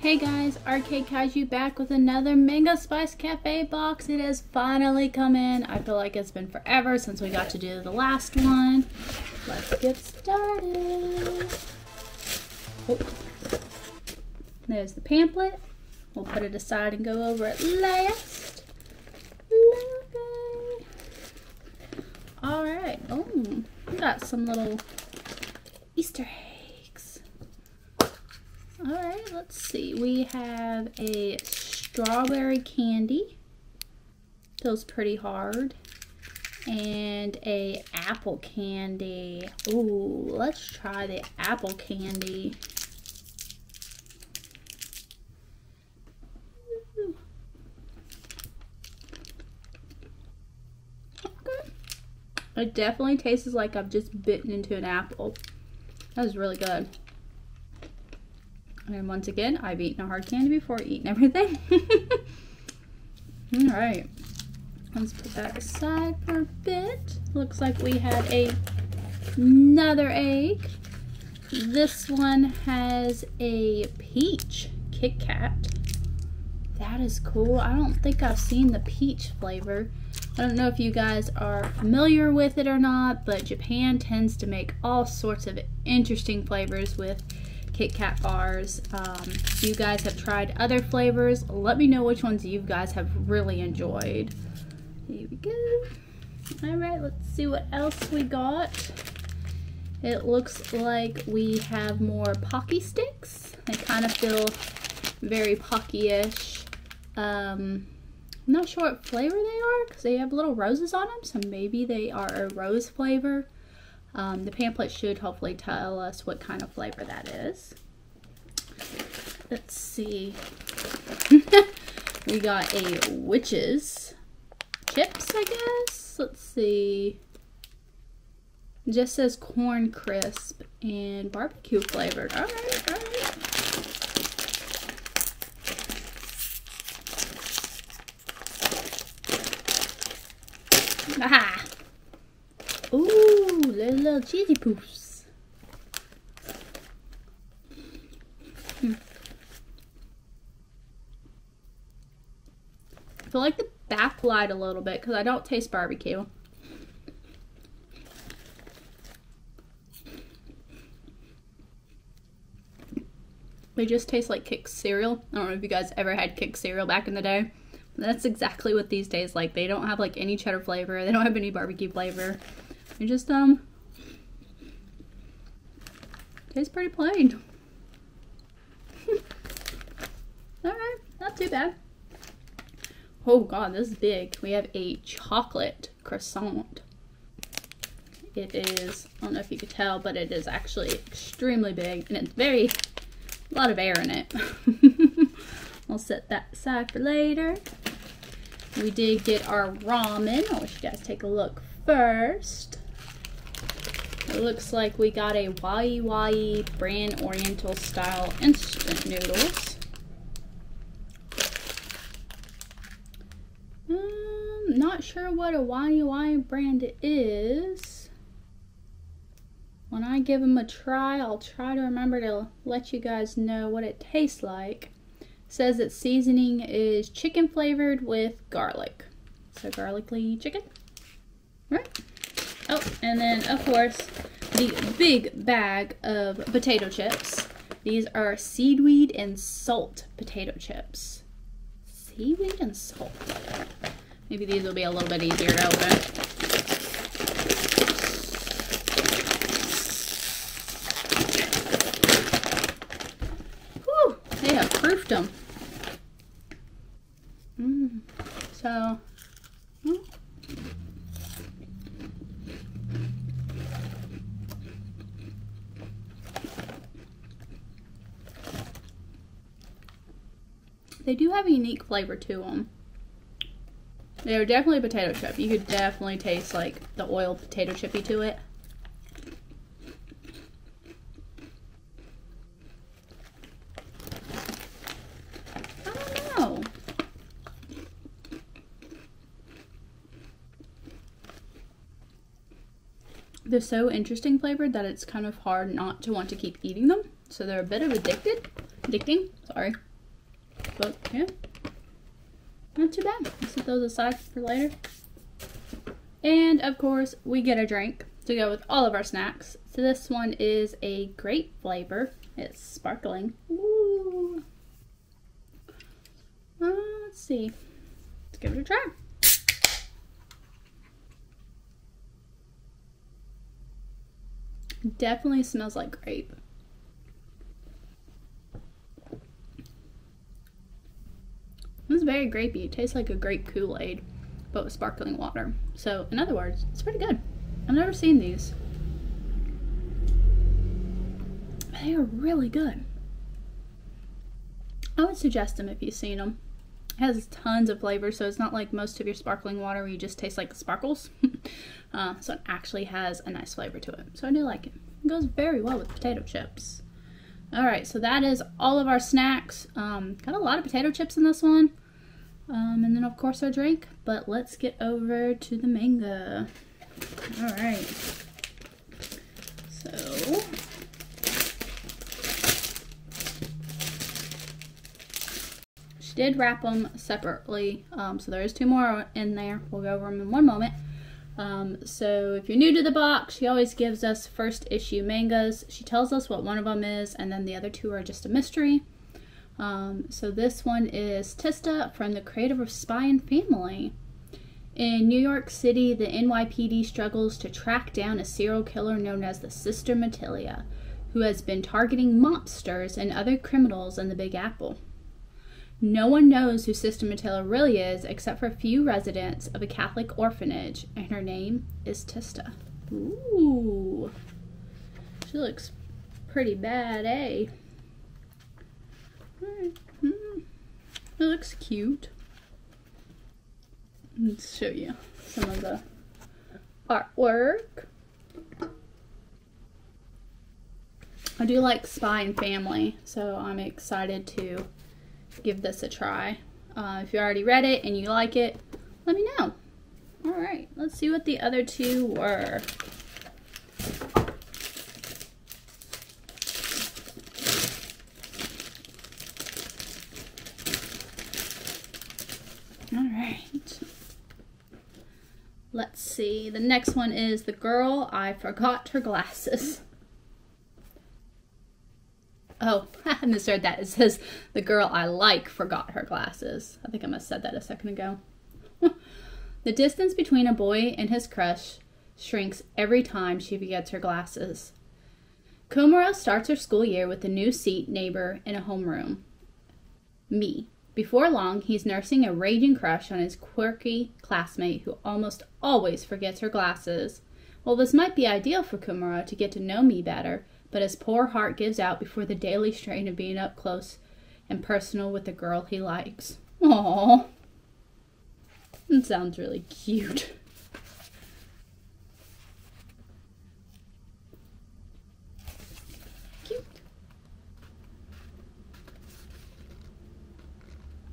Hey guys, Arcade Kaiju back with another Manga Spice Cafe box. It has finally come in. I feel like it's been forever since we got to do the last one. Let's get started. Oh. There's the pamphlet. We'll put it aside and go over it last. Okay. Alright. Oh, we got some little Easter eggs. Alright, let's see. We have a strawberry candy. Feels pretty hard. And a apple candy. Ooh, let's try the apple candy. It definitely tastes like I've just bitten into an apple. That was really good. And once again, I've eaten a hard candy before eating everything. Alright. Let's put that aside for a bit. Looks like we had a another egg. This one has a peach Kit Kat. That is cool. I don't think I've seen the peach flavor. I don't know if you guys are familiar with it or not, but Japan tends to make all sorts of interesting flavors with Kit Kat bars. Um, if you guys have tried other flavors, let me know which ones you guys have really enjoyed. Here we go. Alright, let's see what else we got. It looks like we have more Pocky sticks. They kind of feel very Pocky-ish. Um, I'm not sure what flavor they are because they have little roses on them, so maybe they are a rose flavor. Um, the pamphlet should hopefully tell us what kind of flavor that is. Let's see. we got a witches chips, I guess. Let's see. It just says corn crisp and barbecue flavored. All right, all right. Aha! Little, little cheesy poofs. Hmm. I feel like the backlight a little bit because I don't taste barbecue. They just taste like Kix cereal. I don't know if you guys ever had Kix cereal back in the day. That's exactly what these days like. They don't have like any cheddar flavor. They don't have any barbecue flavor. They're just um taste pretty plain. Alright, not too bad. Oh god, this is big. We have a chocolate croissant. It is, I don't know if you could tell, but it is actually extremely big and it's very, a lot of air in it. We'll set that aside for later. We did get our ramen. I'll let you guys take a look first. It looks like we got a Wai Wai brand oriental style instant noodles. Um, not sure what a Wai Wai brand is. When I give them a try, I'll try to remember to let you guys know what it tastes like says that seasoning is chicken flavored with garlic. So garlicly chicken. Right? Oh, and then of course the big bag of potato chips. These are seaweed and salt potato chips. Seaweed and salt. Maybe these will be a little bit easier to open. Whew, they have proofed them. Mm. So, they do have a unique flavor to them. They are definitely potato chip. You could definitely taste like the oil potato chippy to it. I don't know. They're so interesting flavored that it's kind of hard not to want to keep eating them. So they're a bit of addicted, addicting, sorry. But yeah. Not too bad. I'll set those aside for later. And of course, we get a drink to go with all of our snacks. So this one is a grape flavor. It's sparkling. Ooh. Uh, let's see. Let's give it a try. Definitely smells like grape. It's very grapey. It tastes like a grape Kool-Aid, but with sparkling water. So, in other words, it's pretty good. I've never seen these. They are really good. I would suggest them if you've seen them. It has tons of flavor, so it's not like most of your sparkling water where you just taste like the sparkles. uh, so it actually has a nice flavor to it. So I do like it. It goes very well with potato chips. Alright, so that is all of our snacks. Um, got a lot of potato chips in this one. Um, and then of course our drink, but let's get over to the manga. Alright. So, she did wrap them separately, um, so there's two more in there. We'll go over them in one moment. Um, so if you're new to the box, she always gives us first issue mangas. She tells us what one of them is, and then the other two are just a mystery. Um, so this one is Tista from the creator of Spy and Family. In New York City, the NYPD struggles to track down a serial killer known as the Sister Matilia, who has been targeting mobsters and other criminals in the Big Apple. No one knows who Sister Matilia really is except for a few residents of a Catholic orphanage, and her name is Tista. Ooh. She looks pretty bad, eh? Hmm. It looks cute. Let's show you some of the artwork. I do like Spy and Family, so I'm excited to give this a try. Uh, if you already read it and you like it, let me know. Alright, let's see what the other two were. Let's see. The next one is The Girl I Forgot Her Glasses. Oh, I misread that. It says The Girl I Like Forgot Her Glasses. I think I must have said that a second ago. the distance between a boy and his crush shrinks every time she forgets her glasses. Komura starts her school year with a new seat neighbor in a homeroom. Mie. Before long, he's nursing a raging crush on his quirky classmate who almost always forgets her glasses. Well, this might be ideal for Komura to get to know Mie better, but his poor heart gives out before the daily strain of being up close and personal with the girl he likes. Aww. That sounds really cute.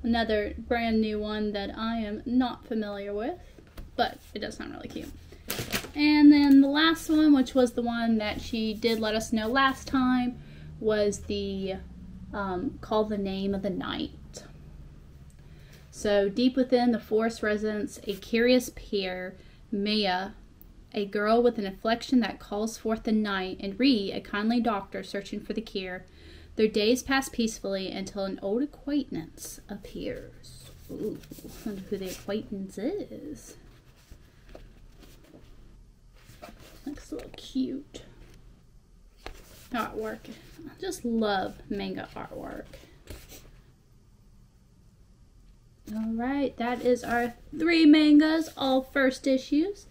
Another brand new one that I am not familiar with, but it does sound really cute. And then the last one, which was the one that she did let us know last time, was the um, Call the Name of the Night. So, deep within the forest residence, a curious pair, Maya, a girl with an affliction that calls forth the night, and Ri, a kindly doctor searching for the cure, their days pass peacefully until an old acquaintance appears. Ooh, wonder who the acquaintance is. Looks a little cute. Artwork. I just love manga artwork. Alright, that is our three mangas, all first issues.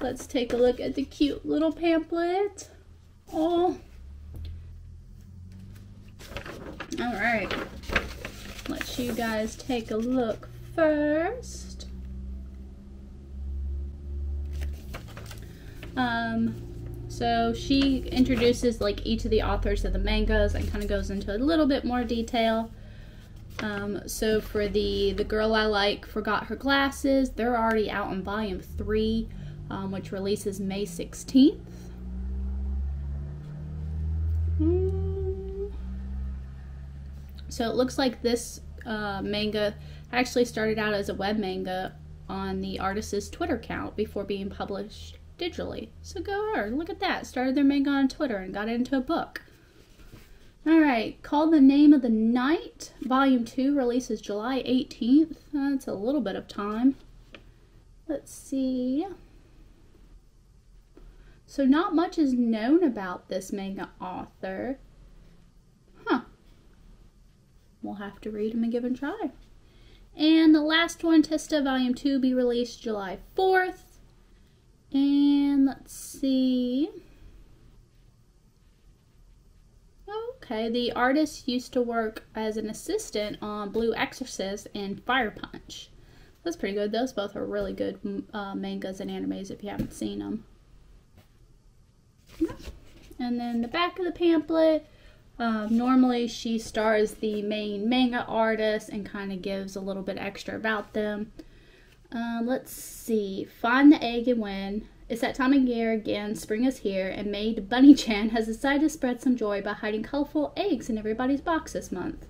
Let's take a look at the cute little pamphlet. Oh, All right. Let you guys take a look first. Um, so she introduces like each of the authors of the mangas and kind of goes into a little bit more detail. Um, so for the the girl I like forgot her glasses. They're already out in volume three, um, which releases May 16th. So it looks like this uh, manga actually started out as a web manga on the artist's Twitter account before being published digitally. So go her, look at that. Started their manga on Twitter and got into a book. Alright, called The Name of the Night. Volume 2 releases July 18th. That's a little bit of time. Let's see. So not much is known about this manga author. We'll have to read them and give them a try. And the last one, Tista Volume 2, be released July 4th. And let's see. Okay, the artist used to work as an assistant on Blue Exorcist and Fire Punch. That's pretty good. Those both are really good uh, mangas and animes if you haven't seen them. And then the back of the pamphlet, um, normally she stars the main manga artist and kind of gives a little bit extra about them. Um, let's see. Find the egg and win. It's that time of year again. Spring is here, and Maid Bunny Chan has decided to spread some joy by hiding colorful eggs in everybody's box this month.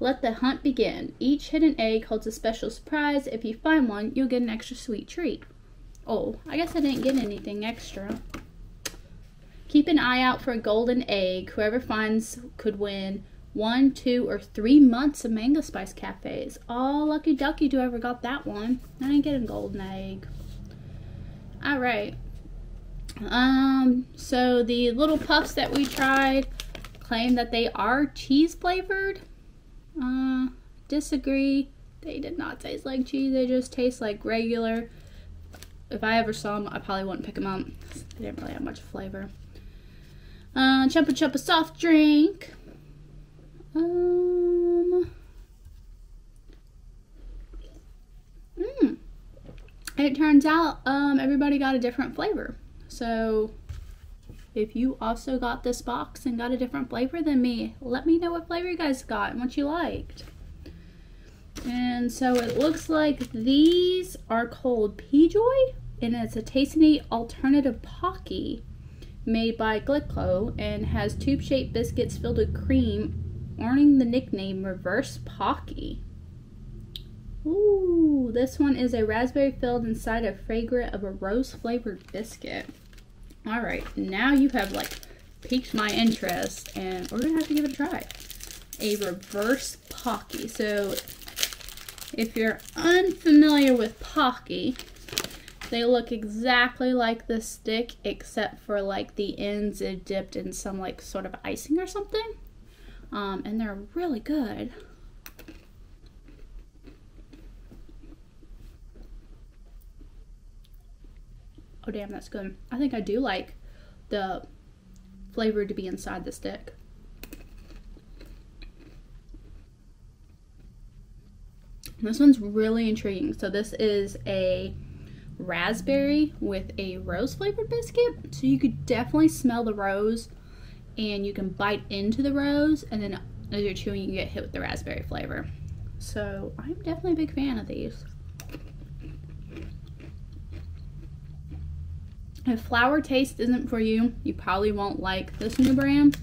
Let the hunt begin. Each hidden egg holds a special surprise. If you find one, you'll get an extra sweet treat. Oh, I guess I didn't get anything extra. Keep an eye out for a golden egg. Whoever finds could win one, two, or three months of Manga Spice Cafes. Oh, lucky ducky, do ever got that one. I didn't get a golden egg. Alright. Um, so the little puffs that we tried claim that they are cheese flavored. Uh, disagree. They did not taste like cheese. They just taste like regular. If I ever saw them, I probably wouldn't pick them up. They didn't really have much flavor. Uh, Chupa Chups soft drink. Um. Mmm. It turns out um, everybody got a different flavor. So if you also got this box and got a different flavor than me, let me know what flavor you guys got and what you liked. And so it looks like these are called Pejoy, and it's a Tasty alternative Pocky made by Glico and has tube-shaped biscuits filled with cream, earning the nickname Reverse Pocky. Ooh, this one is a raspberry filled inside a fragrant of a rose flavored biscuit. All right, now you have like piqued my interest and we're gonna have to give it a try. A reverse Pocky. So if you're unfamiliar with Pocky, they look exactly like the stick except for like the ends are dipped in some like sort of icing or something. Um, and they're really good. Oh damn, that's good. I think I do like the flavor to be inside the stick. This one's really intriguing. So this is a raspberry with a rose flavored biscuit. So you could definitely smell the rose and you can bite into the rose and then as you're chewing you get hit with the raspberry flavor. So I'm definitely a big fan of these. If flour taste isn't for you, you probably won't like this new brand.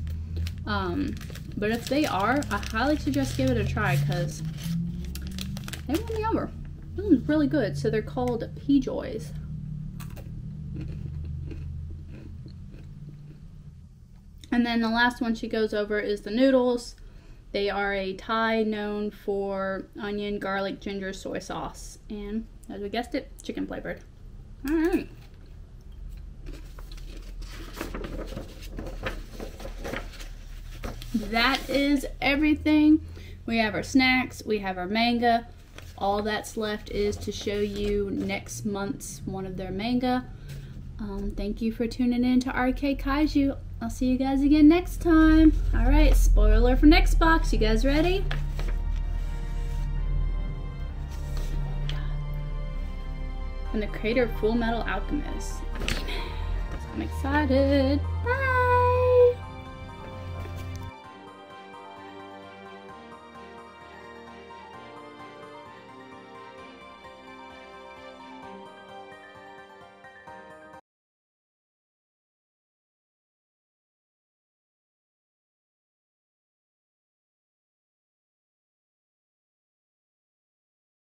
Um, but if they are, I highly suggest give it a try because they won me over. Is really good. So they're called Pejoys. And then the last one she goes over is the noodles. They are a Thai known for onion, garlic, ginger, soy sauce. And as we guessed it, chicken flavored. All right. that is everything. We have our snacks, we have our manga. All that's left is to show you next month's one of their manga. Um, thank you for tuning in to Arcade Kaiju. I'll see you guys again next time. Alright, spoiler for next box. You guys ready? And the creator of Fullmetal Alchemist. I'm excited. Bye!